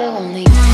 will only